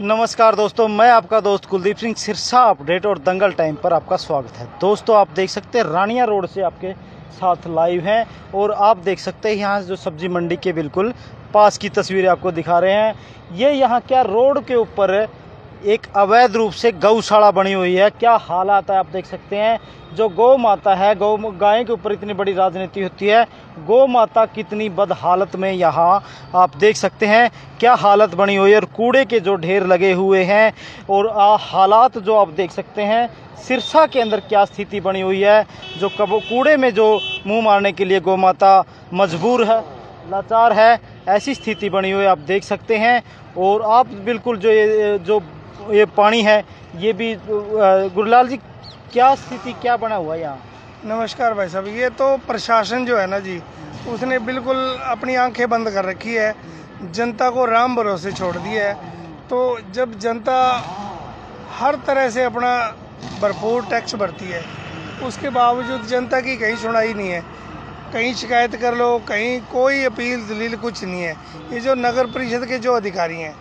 नमस्कार दोस्तों, मैं आपका दोस्त कुलदीप सिंह, सिरसा अपडेट और दंगल टाइम पर आपका स्वागत है। दोस्तों, आप देख सकते हैं रानिया रोड से आपके साथ लाइव हैं और आप देख सकते हैं यहाँ जो सब्ज़ी मंडी के बिल्कुल पास की तस्वीरें आपको दिखा रहे हैं। ये यहाँ क्या रोड के ऊपर एक अवैध रूप से गौशाला बनी हुई है। क्या हालात है आप देख सकते हैं। जो गौ माता है गौ गाय के ऊपर इतनी बड़ी राजनीति होती है। गौ माता कितनी बद हालत में यहाँ आप देख सकते हैं। क्या हालत बनी हुई है और कूड़े के जो ढेर लगे हुए हैं और आ, हालात जो आप देख सकते हैं सिरसा के अंदर क्या स्थिति बनी हुई है। जो कब कूड़े में जो मुँह मारने के लिए गौ माता मजबूर है लाचार है ऐसी स्थिति बनी हुई आप देख सकते हैं। और आप बिल्कुल जो ये जो ये पानी है, ये भी गुरलाल जी, क्या स्थिति, क्या बना हुआ यहाँ? नमस्कार भाई साहब, ये तो प्रशासन जो है ना जी, उसने बिल्कुल अपनी आँखें बंद कर रखी है, जनता को राम भरोसे छोड़ दिया है। तो जब जनता हर तरह से अपना भरपूर टैक्स भरती है, उसके बावजूद जनता की कहीं सुनाई नहीं है, कहीं शिकायत कर लो, कहीं कोई अपील, दलील कुछ नहीं है। ये जो नगर परिषद के जो अधिकारी हैं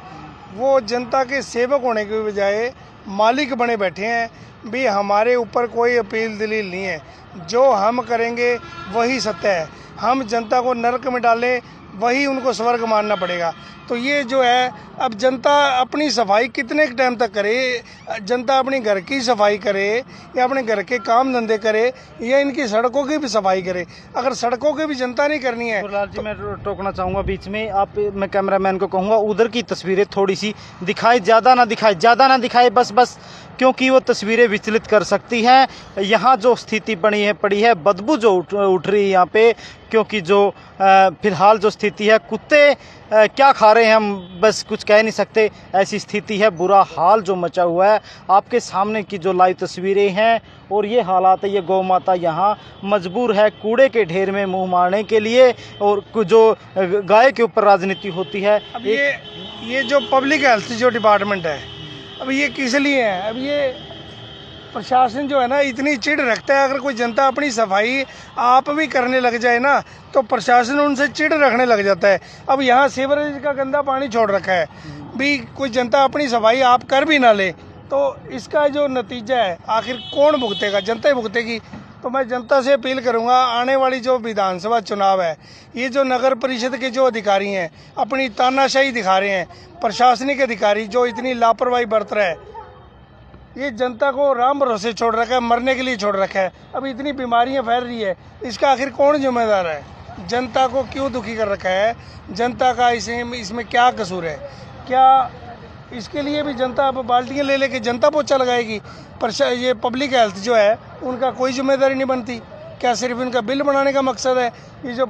वो जनता के सेवक होने के बजाय मालिक बने बैठे हैं। भी हमारे ऊपर कोई अपील दलील नहीं है। जो हम करेंगे वही सत्य है। हम जनता को नरक में डालें वही उनको स्वर्ग मानना पड़ेगा। तो ये जो है अब जनता अपनी सफ़ाई कितने टाइम तक करे? जनता अपनी घर की सफ़ाई करे या अपने घर के काम धंधे करे या इनकी सड़कों की भी सफ़ाई करे? अगर सड़कों की भी जनता नहीं करनी है लाल जी तो, मैं टोकना चाहूँगा बीच में। आप मैं कैमरामैन को कहूँगा उधर की तस्वीरें थोड़ी सी दिखाई ज़्यादा ना दिखाए ज़्यादा ना दिखाए बस बस। क्योंकि वो तस्वीरें विचलित कर सकती हैं। यहाँ जो स्थिति बनी है पड़ी है बदबू जो उठ, उठ रही है यहाँ पे क्योंकि जो फ़िलहाल जो स्थिति है कुत्ते क्या खा रहे हैं हम बस कुछ कह नहीं सकते। ऐसी स्थिति है बुरा हाल जो मचा हुआ है। आपके सामने की जो लाइव तस्वीरें हैं और ये हालात है ये गौ माता यहाँ मजबूर है कूड़े के ढेर में मुँह मारने के लिए और जो गाय के ऊपर राजनीति होती है। ये ये जो पब्लिक हेल्थ जो डिपार्टमेंट है अब ये किस लिए है? अब ये प्रशासन जो है ना, इतनी चिड़ रखता है, अगर कोई जनता अपनी सफ़ाई आप भी करने लग जाए ना तो प्रशासन उनसे चिड़ रखने लग जाता है। अब यहाँ सीवरेज का गंदा पानी छोड़ रखा है। भी कोई जनता अपनी सफ़ाई आप कर भी ना ले तो इसका जो नतीजा है, आखिर कौन भुगतेगा? जनता ही भुगतेगी। तो मैं जनता से अपील करूँगा, आने वाली जो विधानसभा चुनाव है, ये जो नगर परिषद के जो अधिकारी हैं, अपनी तानाशाही दिखा रहे हैं, प्रशासनिक अधिकारी जो इतनी लापरवाही बरत रहे है, ये जनता को राम भरोसे छोड़ रखा है, मरने के लिए छोड़ रखा है। अब इतनी बीमारियाँ फैल रही है, इसका आखिर कौन जिम्मेदार है? जनता को क्यों दुखी कर रखा है? जनता का इसे, इसमें क्या कसूर है? क्या इसके लिए भी जनता अब बाल्टियाँ ले लेके जनता पोचा लगाएगी? ये पब्लिक हेल्थ जो है, उनका कोई ज़िम्मेदारी नहीं बनती। क्या सिर्फ़ इनका बिल बनाने का मकसद है? ये जो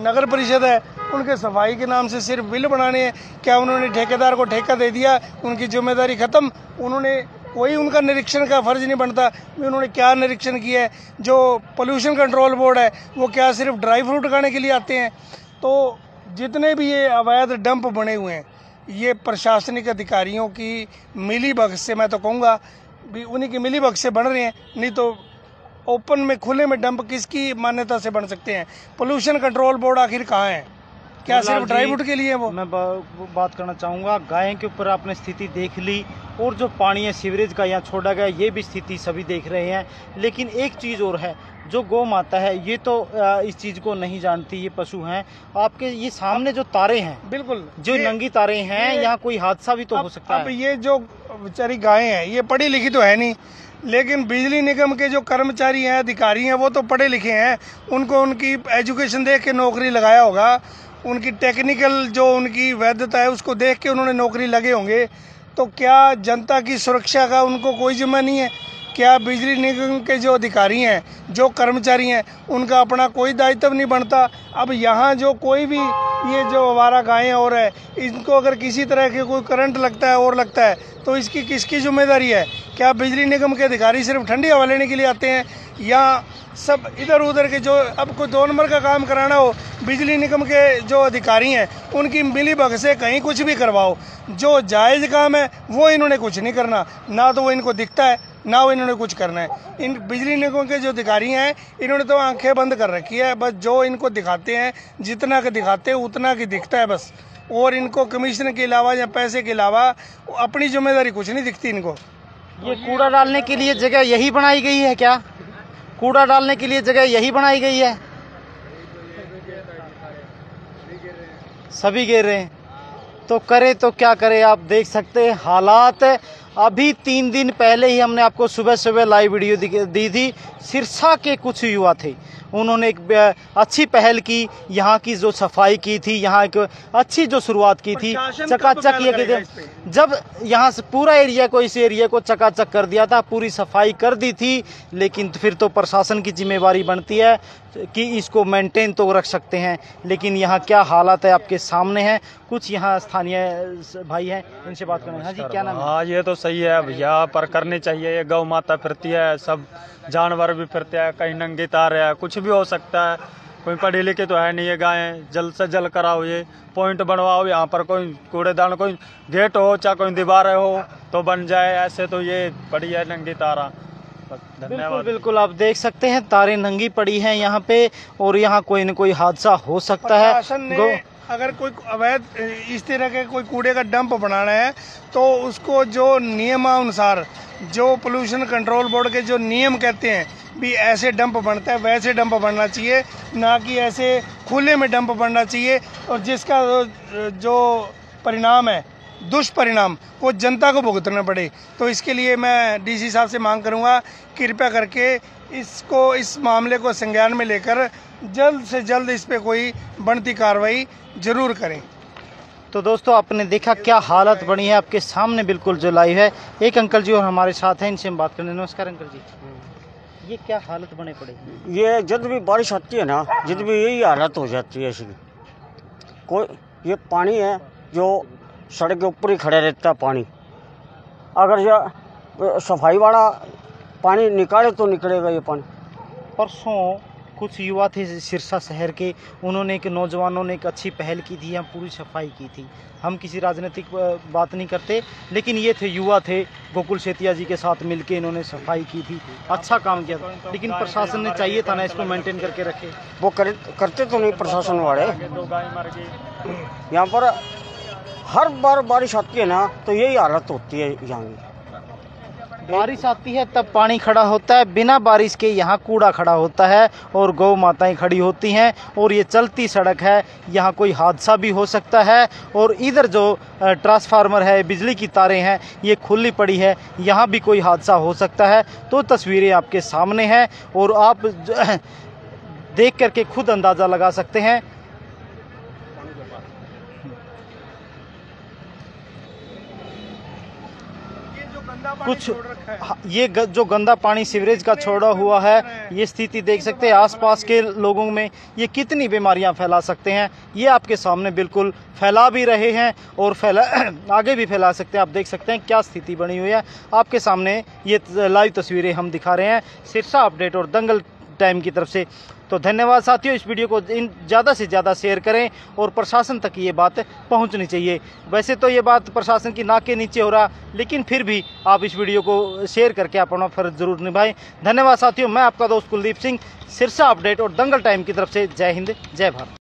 नगर परिषद है, उनके सफ़ाई के नाम से सिर्फ़ बिल बनाने हैं। क्या उन्होंने ठेकेदार को ठेका दे दिया? उनकी ज़िम्मेदारी ख़त्म। उन्होंने, कोई उनका निरीक्षण का फ़र्ज़ नहीं बनता भी उन्होंने क्या निरीक्षण किया है। जो पोल्यूशन कंट्रोल बोर्ड है, वो क्या सिर्फ़ ड्राई फ्रूट उगाने के लिए आते हैं? तो जितने भी ये अवैध डंप बने हुए हैं, ये प्रशासनिक अधिकारियों की मिली बख्श से मैं तो कहूँगा भी उन्हीं की मिली से बन रहे हैं नहीं तो ओपन में खुले में डंप किसकी मान्यता से बन सकते हैं? पोल्यूशन कंट्रोल बोर्ड आखिर कहाँ है? क्या सिर्फ़ ड्राई के लिए वो? मैं बा, बात करना चाहूँगा गाय के ऊपर आपने स्थिति देख ली और जो पानी है सीवरेज का यहाँ छोड़ा गया ये भी स्थिति सभी देख रहे हैं लेकिन एक चीज़ और है जो गौ माता है ये तो इस चीज़ को नहीं जानती ये पशु हैं। आपके ये सामने जो तारे हैं बिल्कुल। जो नंगी तारे हैं यहाँ कोई हादसा भी तो अब, हो सकता अब है। ये जो बेचारी गाय है ये पढ़ी लिखी तो है नहीं। लेकिन बिजली निगम के जो कर्मचारी हैं अधिकारी हैं वो तो पढ़े लिखे हैं। उनको उनकी एजुकेशन देख के नौकरी लगाया होगा। उनकी टेक्निकल जो उनकी वैधता है उसको देख के उन्होंने नौकरी लगे होंगे। तो क्या जनता की सुरक्षा का उनको कोई जिम्मा नहीं है? क्या बिजली निगम के जो अधिकारी हैं, जो कर्मचारी हैं, उनका अपना कोई दायित्व नहीं बनता। अब यहाँ जो कोई भी ये जो हमारा गायें और है, इनको अगर किसी तरह के कोई करंट लगता है, और लगता है तो इसकी किसकी ज़िम्मेदारी है? क्या बिजली निगम के अधिकारी सिर्फ़ ठंडी हवा लेने के लिए आते हैं, या सब इधर उधर के जो अब कोई दो नंबर का काम कराना हो, बिजली निगम के जो अधिकारी हैं, उनकी मिली भग से कहीं कुछ भी करवाओ। जो जायज़ काम है, वो इन्होंने कुछ नहीं करना। ना तो वो इनको दिखता है ना वो इन्होंने कुछ करना है। इन बिजली निगम के जो अधिकारी हैं, इन्होंने तो आँखें बंद कर रखी है, बस जो इनको दिखाते हैं, जितना के दिखाते हैं, उतना की दिखता है बस। और इनको कमीशन के अलावा या पैसे के अलावा अपनी ज़िम्मेदारी कुछ नहीं दिखती इनको। ये कूड़ा डालने के लिए जगह यही बनाई गई है क्या? कूड़ा डालने के लिए जगह यही बनाई गई है? सभी गिर रहे हैं। तो करे तो क्या करे आप देख सकते हैं हालात। अभी तीन दिन पहले ही हमने आपको सुबह सुबह लाइव वीडियो दी थी। सिरसा के कुछ युवा थे। उन्होंने एक अच्छी पहल की यहाँ की जो सफ़ाई की थी यहाँ एक अच्छी जो शुरुआत की थी चकाचक ये कि जब यहाँ से पूरा एरिया को इस एरिया को चकाचक कर दिया था पूरी सफ़ाई कर दी थी लेकिन फिर तो प्रशासन की जिम्मेवारी बनती है। कि इसको मेंटेन तो रख सकते हैं लेकिन यहाँ क्या हालात है आपके सामने हैं? कुछ यहाँ स्थानीय भाई हैं इनसे बात करें हाँ। जी क्या नाम हाँ? ये तो सही है भैया पर करनी चाहिए ये गौ माता फिरती है सब जानवर भी फिरते हैं कहीं नंगे तार है कुछ भी हो सकता है कोई पढ़े लिखे तो है नहीं ये गायें जल्द से जल्द कराओ ये पॉइंट बनवाओ यहाँ पर कोई कूड़ेदान कोई गेट हो चाहे कोई दीवार हो तो बन जाए ऐसे तो ये पड़ी है नंगी तारा। धन्यवाद। बिल्कुल आप देख सकते हैं तारे नंगी पड़ी हैं यहाँ पे और यहाँ कोई न कोई हादसा हो सकता है। अगर कोई अवैध इस तरह के कोई कूड़े का डंप बनाना है तो उसको जो नियमानुसार जो पोल्यूशन कंट्रोल बोर्ड के जो नियम कहते हैं भी ऐसे डंप बनता है वैसे डंप बनना चाहिए ना कि ऐसे खुले में डंप बनना चाहिए और जिसका जो परिणाम है दुष्परिणाम वो जनता को भुगतना पड़े। तो इसके लिए मैं डीसी साहब से मांग करूँगा कृपया करके इसको इस मामले को संज्ञान में लेकर जल्द से जल्द इस पे कोई बनती कार्रवाई ज़रूर करें। तो दोस्तों आपने देखा क्या हालत बनी है आपके सामने बिल्कुल जो लाइव है। एक अंकल जी और हमारे साथ हैं इनसे हम बात करने। नमस्कार अंकल जी। ये क्या हालत बने पड़े ये जब भी बारिश आती है ना जब भी यही हालत हो जाती है इसकी कोई ये पानी है जो सड़क के ऊपर ही खड़ा रहता है पानी। अगर यह सफ़ाई वाला पानी निकाले तो निकलेगा ये पानी। परसों कुछ युवा थे सिरसा शहर के उन्होंने एक नौजवानों ने एक अच्छी पहल की थी यहाँ पूरी सफ़ाई की थी। हम किसी राजनीतिक बात नहीं करते लेकिन ये थे युवा थे गोकुल सेतिया जी के साथ मिलके इन्होंने सफ़ाई की थी अच्छा काम किया था। लेकिन प्रशासन ने चाहिए था ना इसको मेंटेन करके रखे। वो करे करते तो नहीं प्रशासन वाले। यहाँ पर हर बार बारिश आती है ना तो यही हालत होती है यहाँ की। बारिश आती है, तब पानी खड़ा होता है। बिना बारिश के यहाँ कूड़ा खड़ा होता है और गौ माताएँ खड़ी होती हैं और ये चलती सड़क है। यहाँ कोई हादसा भी हो सकता है और इधर जो ट्रांसफार्मर है, बिजली की तारें हैं, ये खुली पड़ी है। यहाँ भी कोई हादसा हो सकता है। तो तस्वीरें आपके सामने हैं और आप देख करके खुद अंदाज़ा लगा सकते हैं ये जो गंदा पानी कुछ ये जो गंदा पानी सीवरेज का छोड़ा हुआ है, ये स्थिति देख सकते हैं आसपास के लोगों में, ये कितनी बीमारियाँ फैला सकते हैं, ये आपके सामने बिल्कुल फैला भी रहे हैं और फैला, आगे भी फैला सकते हैं। आप देख सकते हैं क्या स्थिति बनी हुई है। आपके सामने ये लाइव तस्वीरें हम दिखा रहे हैं। सिरसा अपडेट और दंगल टाइम की तरफ़ से तो धन्यवाद साथियों, इस वीडियो को इन ज़्यादा से ज़्यादा शेयर करें और प्रशासन तक ये बात पहुंचनी चाहिए। वैसे तो ये बात प्रशासन की नाक के नीचे हो रहा, लेकिन फिर भी आप इस वीडियो को शेयर करके अपना फ़र्ज़ ज़रूर निभाएँ। धन्यवाद साथियों, मैं आपका दोस्त कुलदीप सिंह, सिरसा अपडेट और दंगल टाइम की तरफ़ से जय हिंद, जय भारत।